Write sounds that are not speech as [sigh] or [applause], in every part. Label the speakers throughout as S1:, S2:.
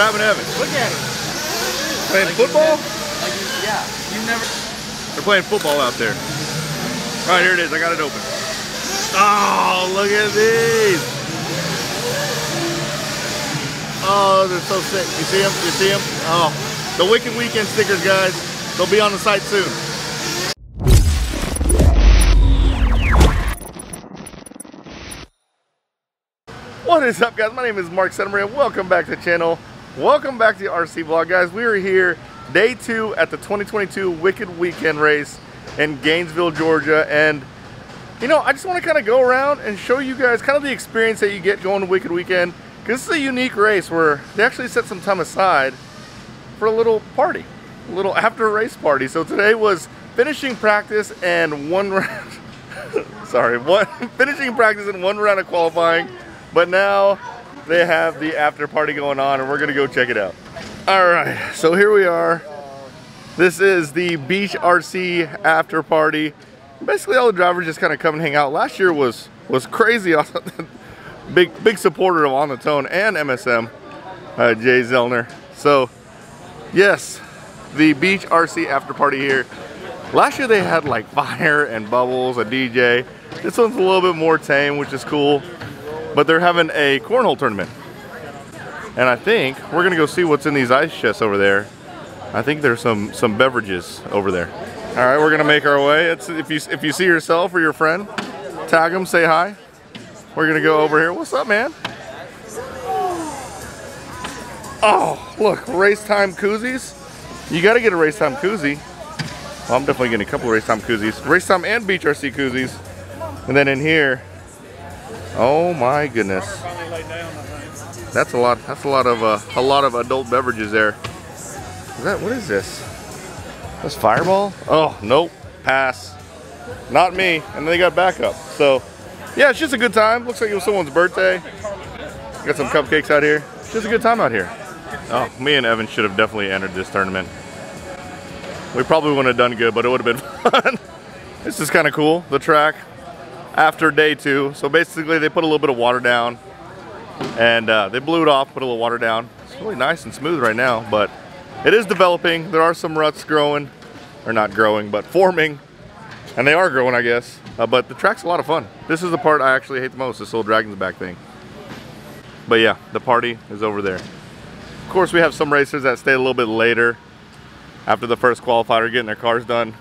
S1: What happened to Evan?
S2: Look at him.
S1: Playing
S2: Like
S1: football?
S2: You like you, yeah. You never.
S1: They're playing football out there. All right, here it is. I got it open. Oh, look at these. Oh, they're so sick. You see them? You see them? Oh, the Wicked Weekend stickers, guys. They'll be on the site soon. What is up, guys? My name is Mark Santa Maria. Welcome back to the channel. Welcome back to the RC vlog, guys. We are here day two at the 2022 Wicked Weekend race in Gainesville, Georgia. And, you know, I just want to kind of go around and show you guys kind of the experience that you get going to Wicked Weekend. Because this is a unique race where they actually set some time aside for a little party, a little after race party. So today was finishing practice and one [laughs] round, sorry, one [laughs] finishing practice and one round of qualifying. But now they have the after party going on and we're gonna go check it out. All right, so here we are. This is the Beach RC after party. Basically all the drivers just kind of come and hang out. Last year was was crazy. [laughs] big big supporter of On the Tone and MSM, uh, Jay Zellner. So yes, the Beach RC after party here. Last year they had like [laughs] fire and bubbles, a DJ. This one's a little bit more tame, which is cool but they're having a cornhole tournament. And I think we're gonna go see what's in these ice chests over there. I think there's some some beverages over there. All right, we're gonna make our way. It's, if you if you see yourself or your friend, tag them, say hi. We're gonna go over here. What's up, man? Oh, look, race time koozies. You gotta get a race time koozie. Well, I'm definitely getting a couple race time koozies. Race time and beach RC koozies. And then in here, Oh my goodness. That's a lot. That's a lot of uh, a lot of adult beverages there. Is that what is this? That's Fireball? Oh nope, pass. Not me. And they got backup. So yeah, it's just a good time. Looks like it was someone's birthday. Got some cupcakes out here. It's just a good time out here. Oh, me and Evan should have definitely entered this tournament. We probably wouldn't have done good, but it would have been [laughs] fun. this is kind of cool. The track after day two. So basically they put a little bit of water down and uh, they blew it off, put a little water down. It's really nice and smooth right now, but it is developing. There are some ruts growing, or not growing, but forming. And they are growing, I guess. Uh, but the track's a lot of fun. This is the part I actually hate the most, this little Dragon's Back thing. But yeah, the party is over there. Of course, we have some racers that stay a little bit later after the first qualifier getting their cars done.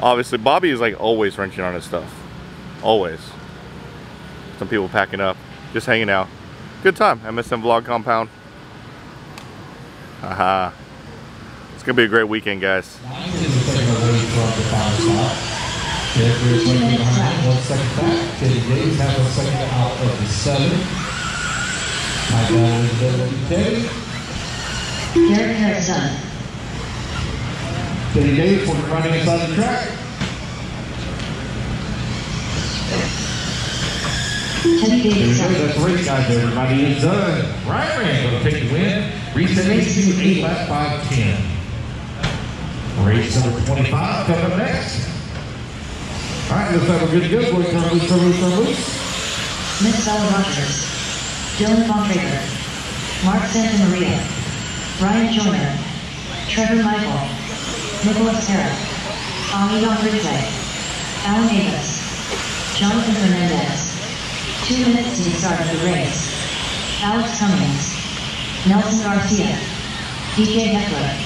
S1: Obviously, Bobby is like always wrenching on his stuff. Always. Some people packing up, just hanging out. Good time, MSM Vlog Compound. Haha. It's gonna be a great weekend, guys.
S3: Derek Harrison.
S4: Teddy Davis will be running inside the track.
S3: Teddy
S4: There we go.
S3: Davidson.
S4: That's the race, guys. Everybody is done. Ryan Rand going to take the win. Reset to 8 lap 510. Race number 25 coming up next. All right, looks like we're good to go. Boys, turn loose, turn loose, turn loose.
S3: Mick Bella Rogers. Dylan Bontrager. Mark Santa Maria. Ryan Joyner. Trevor Michael. Nicholas Terra. Ami Don Ridgway. Alan Davis. Jonathan Fernandez. Two minutes to the start of the race. Alex Cummings. Nelson Garcia. DJ Heckler.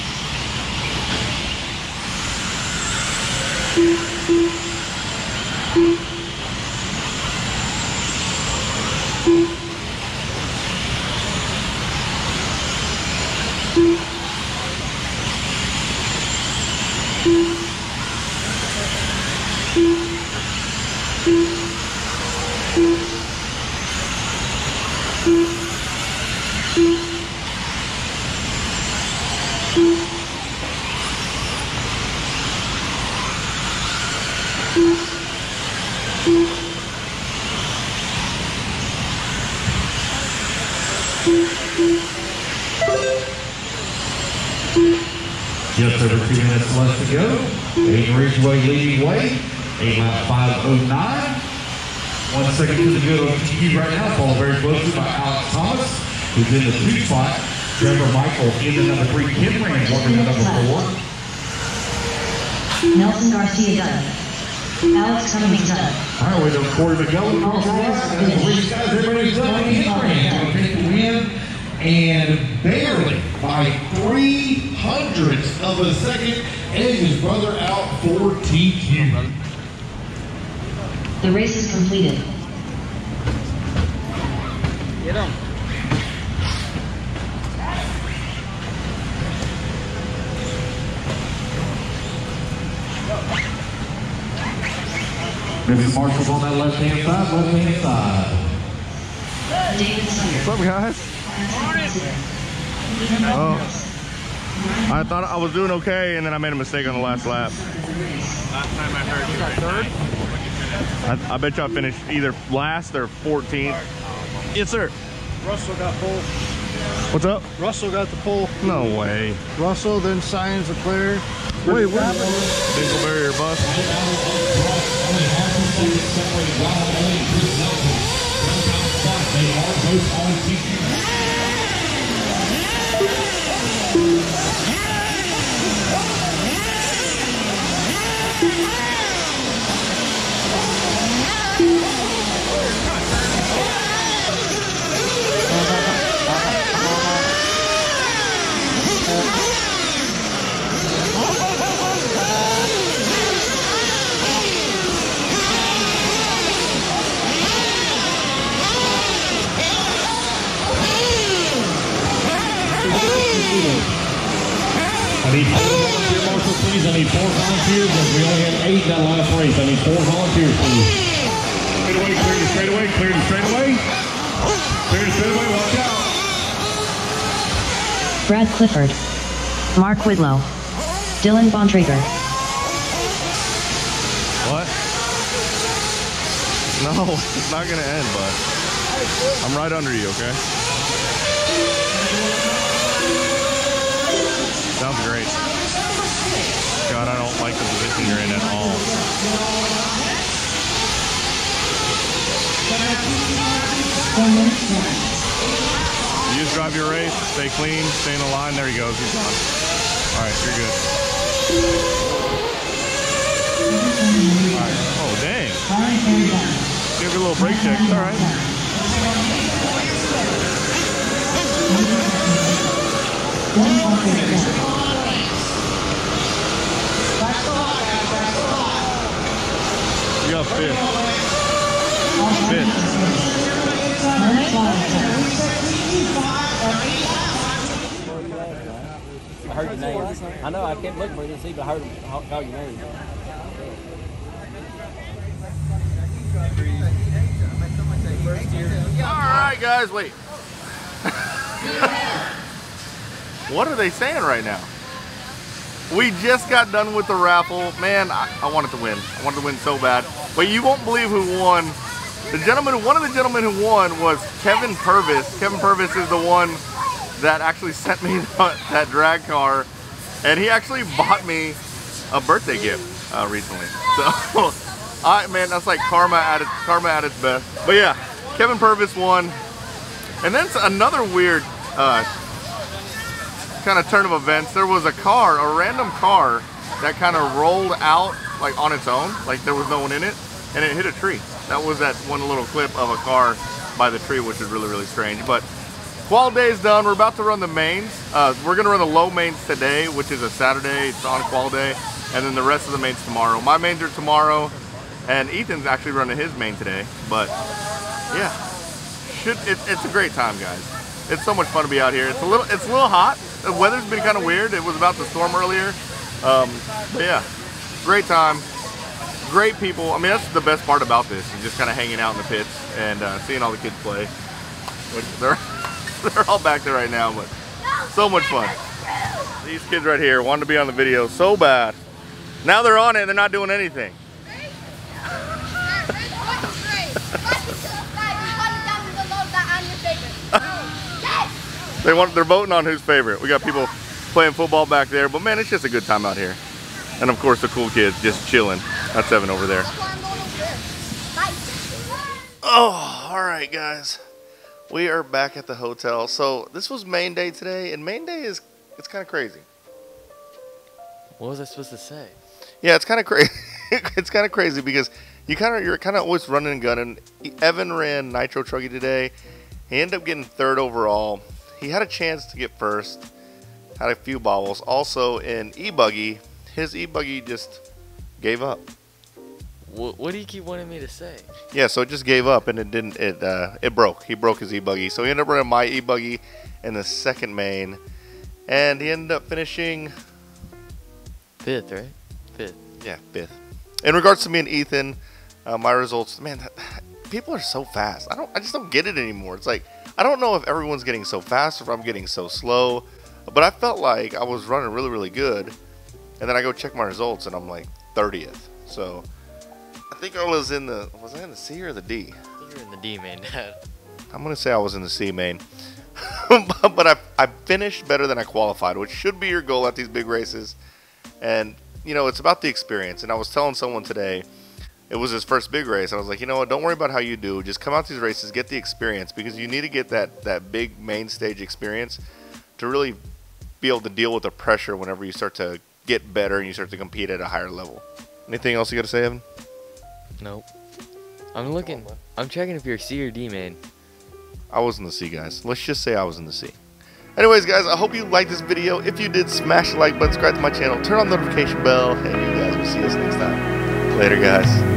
S4: Just over two minutes left to go. Aiden Ridgeway leading way. Eight lap 509. One second to the good on TV right now, followed very closely by Alex Thomas, who's in the two spot. Trevor Michael in the number three. Kim Rand working the number four.
S3: Nelson Garcia done. Alex Cummings done.
S4: All right, we have Corey McGowan on the line. That's the race, guys. Everybody's done. Kim Rand will take the win. And barely by three hundredths of a second, edge his brother out for TQ.
S3: The race is completed.
S2: Get him.
S4: Mrs. Marshall's on that left-hand side, left-hand side.
S3: David Sawyer.
S1: What's up, guys? Oh. I thought I was doing okay, and then I made a mistake on the last lap.
S2: Last time I heard you got third.
S1: I, I bet you I finished either last or 14th. Yes, sir.
S5: Russell got pole.
S1: What's up?
S5: Russell got the pole.
S1: No way.
S5: Russell then signs the player.
S1: Wait, what? Dingleberry or bust?
S4: I need four volunteer marshals, please. I need four volunteers, as we only had eight in that last race. I need four volunteers, please. Straight away, clear to straight away, clear to straight away. Clear to straight away, watch out.
S3: Brad Clifford. Mark Whitlow. Dylan Bontrager.
S1: What? No, [laughs] it's not gonna end, bud. I'm right under you, okay? Sounds great. God, I don't like the position you're in at all. You just drive your race, stay clean, stay in the line. There he goes. He's gone. All right, you're good. All right. Oh, dang. Give a little brake check. All right. You got fifth. Fifth.
S2: I heard your name. I know I kept looking for see, but I heard him call your name.
S1: All right, guys, wait. [laughs] what are they saying right now? We just got done with the raffle. Man, I, I wanted to win. I wanted to win so bad. But you won't believe who won. The gentleman, one of the gentlemen who won was Kevin Purvis. Kevin Purvis is the one that actually [laughs] sent me that, that drag car. And he actually bought me a birthday gift uh, recently. [laughs] So, I man, that's like karma at its karma at its best. But yeah, Kevin Purvis won. And then another weird uh, kind of turn of events. There was a car, a random car, that kind of rolled out like on its own, like there was no one in it, and it hit a tree. That was that one little clip of a car by the tree, which is really really strange. But Qual day is done. We're about to run the mains. Uh, we're gonna run the low mains today, which is a Saturday. It's on Qual day, and then the rest of the mains tomorrow. My mains are tomorrow, and Ethan's actually running his main today. But yeah, should it, it's a great time, guys. It's so much fun to be out here. It's a little it's a little hot. The weather's been kind of weird. It was about to storm earlier, um, but yeah, great time great people. I mean, that's the best part about this, is just kind of hanging out in the pits and uh, seeing all the kids play. They're, [laughs] they're all back there right now, but so much fun. These kids right here wanted to be on the video so bad. Now they're on it they're not doing anything. [laughs] they want, they're voting on who's favorite. We got people playing football back there, but man, it's just a good time out here. And of course the cool kids just chilling. That's Evan over there. Oh, all right, guys. We are back at the hotel. So this was main day today, and main day is it's kind of crazy.
S2: What was I supposed to say?
S1: Yeah, it's kind of crazy. [laughs] it's kind of crazy because you kind of you're kind of always running and gunning. Evan ran Nitro Truggy today. He ended up getting third overall. He had a chance to get first. Had a few bobbles. Also in e-buggy, his e-buggy just gave up.
S2: What, what do you keep wanting me to say?
S1: Yeah, so it just gave up and it didn't. It uh, it broke. He broke his e-buggy, so he ended up running my e-buggy in the second main, and he ended up finishing
S2: Fifth, right? Fifth.
S1: yeah fifth. In regards to me and Ethan, uh, my results, man, that, people are so fast. I don't, I just don't get it anymore. It's like I don't know if everyone's getting so fast or if I'm getting so slow, but I felt like I was running really, really good, and then I go check my results and I'm like 30th. So I think I was in the was I in the C or the D?
S2: I think you're in the D main, [laughs] Dad.
S1: I'm gonna say I was in the C main, [laughs] but I, I finished better than I qualified, which should be your goal at these big races. And you know, it's about the experience. And I was telling someone today, it was his first big race. I was like, you know what? Don't worry about how you do. Just come out these races, get the experience because you need to get that that big main stage experience to really be able to deal with the pressure whenever you start to get better and you start to compete at a higher level. Anything else you got to say, Evan?
S2: Nope. I'm looking. I'm checking if you're C or D, man.
S1: I was in the C, guys. Let's just say I was in the C. Anyways, guys, I hope you liked this video. If you did, smash the like button, subscribe to my channel, turn on the notification bell, and you guys will see us next time. Later, guys.